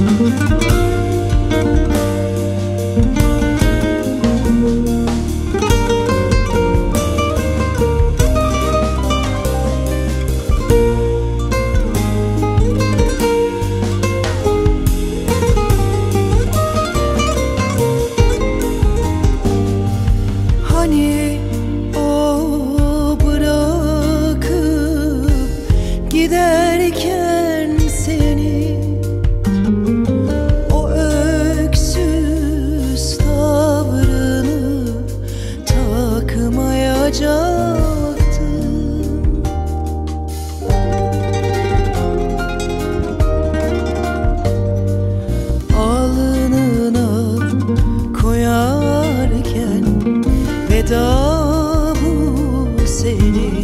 Hani gider seni.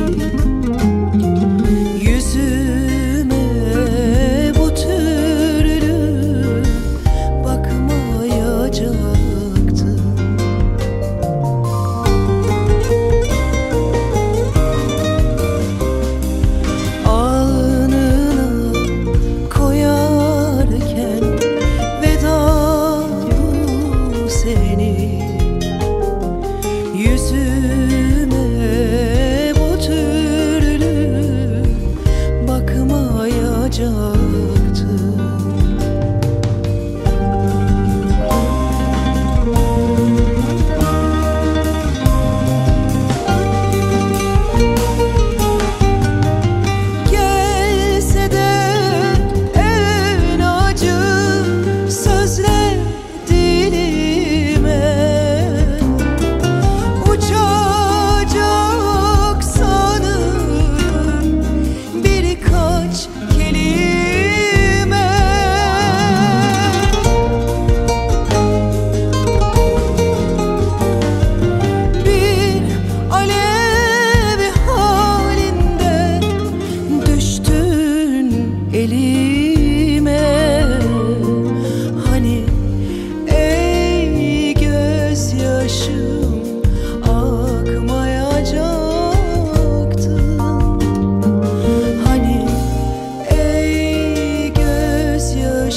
Kitty.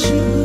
you.